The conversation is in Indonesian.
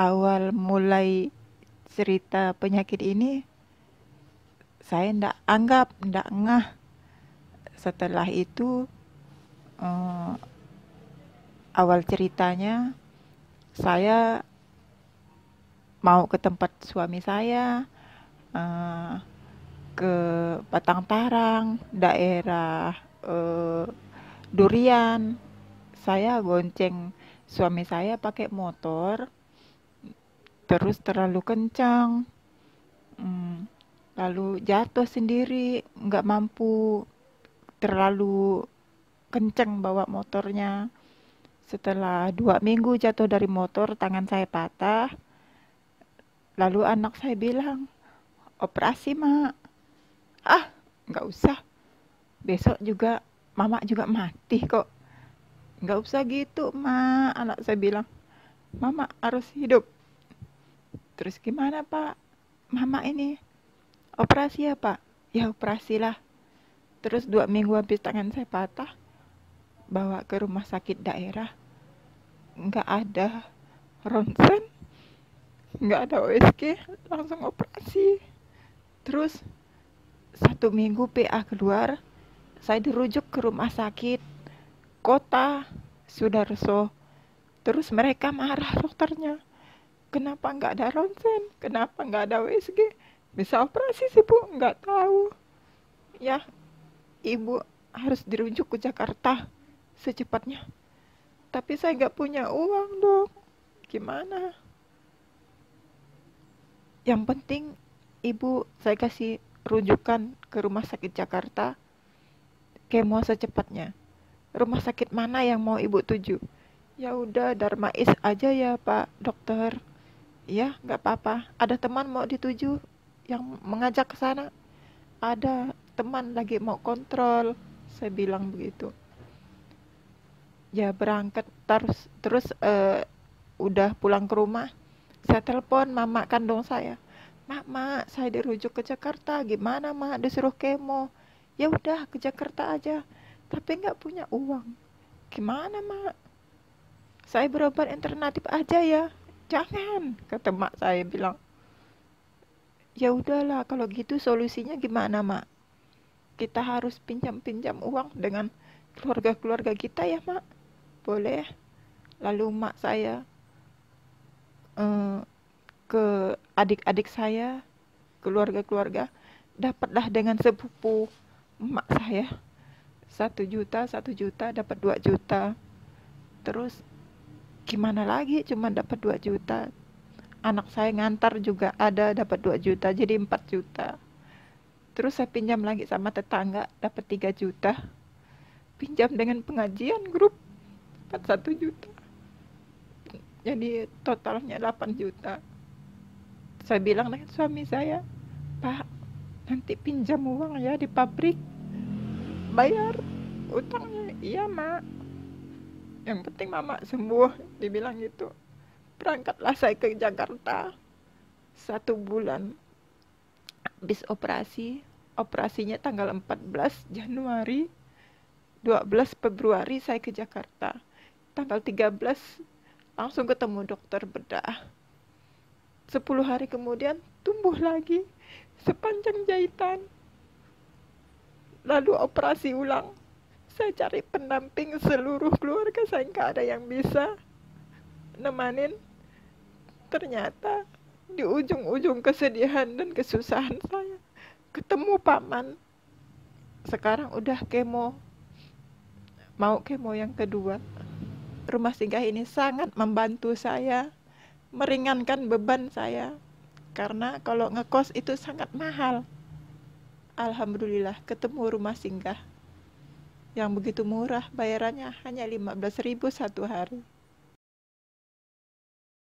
awal mulai cerita penyakit ini saya ndak anggap ndak ngah setelah itu uh, awal ceritanya saya mau ke tempat suami saya uh, ke Batang Tarang daerah uh, Durian. Saya gonceng suami saya pakai motor terus terlalu kencang. Hmm, lalu jatuh sendiri nggak mampu terlalu kenceng bawa motornya. Setelah dua minggu jatuh dari motor tangan saya patah. Lalu anak saya bilang operasi mak. Ah nggak usah. Besok juga mama juga mati kok. Nggak usah gitu mak anak saya bilang. Mama harus hidup terus gimana pak? Mama ini operasi ya pak? Ya operasi lah. Terus dua minggu habis tangan saya patah bawa ke rumah sakit daerah. Nggak ada ronsen nggak ada OSG langsung operasi. Terus satu minggu PA keluar saya dirujuk ke rumah sakit kota Sudarso. Terus mereka marah dokternya. Kenapa nggak ada ronsen? Kenapa nggak ada WSG? Bisa operasi sih bu, nggak tahu. Ya, ibu harus dirujuk ke Jakarta secepatnya. Tapi saya nggak punya uang dok. Gimana? Yang penting ibu saya kasih rujukan ke rumah sakit Jakarta kemo secepatnya rumah sakit mana yang mau ibu tuju ya udah Darmais aja ya pak dokter ya nggak apa-apa. Ada teman mau dituju yang mengajak ke sana? Ada teman lagi mau kontrol. Saya bilang begitu. Ya berangkat. Terus terus uh, udah pulang ke rumah saya telepon mama kandung saya. Mak mak saya dirujuk ke Jakarta. Gimana mak? Disuruh kemo. Ya udah ke Jakarta aja. Tapi nggak punya uang. Gimana, Mak? Saya berobat alternatif aja ya. Jangan, kata mak saya bilang. Ya udahlah, kalau gitu solusinya gimana, Mak? Kita harus pinjam-pinjam uang dengan keluarga-keluarga kita ya, Mak. Boleh. Lalu mak saya uh, ke adik-adik saya, keluarga-keluarga, dapatlah dengan sepupu mak saya satu juta satu juta dapat dua juta terus gimana lagi? Cuma dapat dua juta. Anak saya ngantar juga ada dapat dua juta jadi empat juta. Terus saya pinjam lagi sama tetangga dapat tiga juta. Pinjam dengan pengajian grup dapat satu juta. Jadi totalnya 8 juta. Saya bilang dengan suami saya pak nanti pinjam uang ya di pabrik. Bayar utangnya. Iya mak yang penting mama sembuh. Dibilang gitu. Berangkatlah saya ke Jakarta. Satu bulan. Habis operasi. Operasinya tanggal 14 Januari. 12 Februari saya ke Jakarta. Tanggal 13 langsung ketemu dokter bedah. 10 hari kemudian tumbuh lagi sepanjang jahitan. Lalu operasi ulang. Saya cari pendamping seluruh keluarga saya nggak ada yang bisa nemanin. Ternyata di ujung-ujung kesedihan dan kesusahan saya ketemu paman. Sekarang udah kemo, mau kemo yang kedua. Rumah singgah ini sangat membantu saya, meringankan beban saya. Karena kalau ngekos itu sangat mahal. Alhamdulillah ketemu rumah singgah yang begitu murah bayarannya hanya 15.000 satu hari.